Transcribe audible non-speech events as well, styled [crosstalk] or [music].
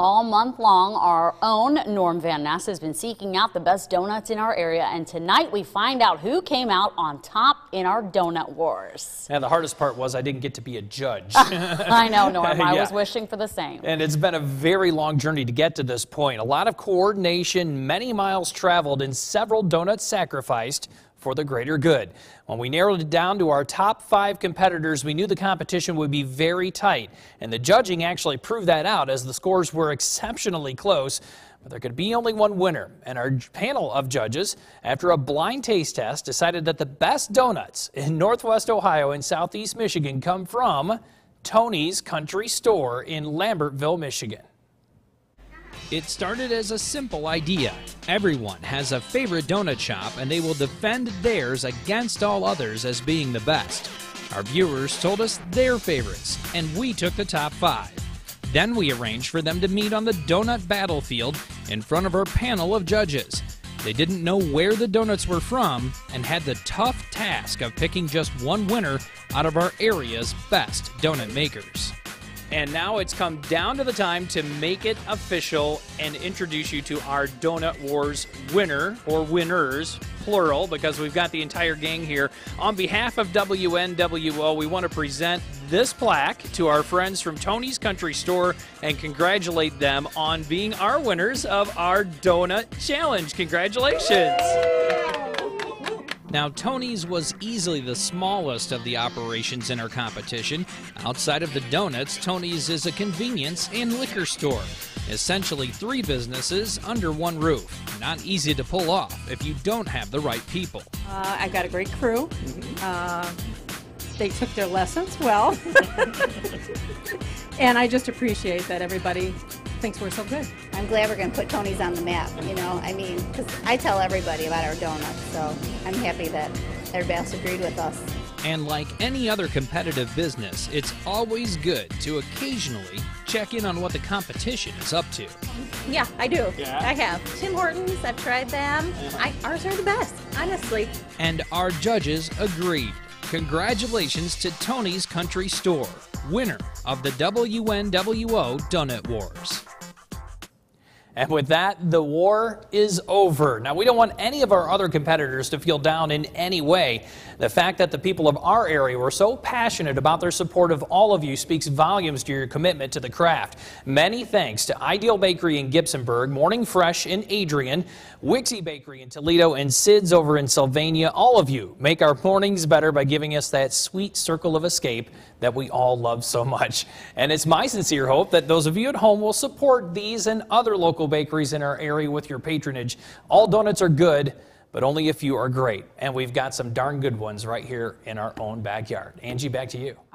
All month long, our own Norm Van Ness has been seeking out the best donuts in our area, and tonight we find out who came out on top in our donut wars. And the hardest part was I didn't get to be a judge. [laughs] I know, Norm. [laughs] I Yeah. was wishing for the same. And it's been a very long journey to get to this point. A lot of coordination, many miles traveled, and several donuts sacrificed for the greater good. When we narrowed it down to our top five competitors, we knew the competition would be very tight. And the judging actually proved that out as the scores were exceptionally close. But there could be only one winner. And our panel of judges, after a blind taste test, decided that the best donuts in Northwest Ohio and Southeast Michigan come from Tony's Country Store in Lambertville, Michigan. It started as a simple idea. Everyone has a favorite donut shop and they will defend theirs against all others as being the best. Our viewers told us their favorites and we took the top five. Then we arranged for them to meet on the donut battlefield in front of our panel of judges. They didn't know where the donuts were from and had the tough task of picking just one winner out of our area's best donut makers. And now it's come down to the time to make it official and introduce you to our Donut Wars winner or winners, plural, because we've got the entire gang here. On behalf of WNWO, we want to present this plaque to our friends from Tony's Country Store and congratulate them on being our winners of our Donut Challenge. Congratulations! Now, Tony's was easily the smallest of the operations in our competition. Outside of the donuts, Tony's is a convenience and liquor store. Essentially, three businesses under one roof. Not easy to pull off if you don't have the right people. Uh, I got a great crew. Uh, they took their lessons well. [laughs] and I just appreciate that everybody thinks we're so good. I'm glad we're going to put Tony's on the map, you know, I mean, because I tell everybody about our donuts, so I'm happy that everybody else agreed with us. And like any other competitive business, it's always good to occasionally check in on what the competition is up to. Yeah, I do. Yeah. I have. Tim Hortons, I've tried them. I, ours are the best, honestly. And our judges agreed. Congratulations to Tony's Country Store, winner of the WNWO Donut Wars. And with that, the war is over. Now, we don't want any of our other competitors to feel down in any way. The fact that the people of our area were so passionate about their support of all of you speaks volumes to your commitment to the craft. Many thanks to Ideal Bakery in Gibsonburg, Morning Fresh in Adrian, Wixey Bakery in Toledo, and Syd's over in Sylvania. All of you make our mornings better by giving us that sweet circle of escape that we all love so much. And it's my sincere hope that those of you at home will support these and other local bakeries in our area with your patronage. All donuts are good, but only a few are great. And we've got some darn good ones right here in our own backyard. Angie, back to you.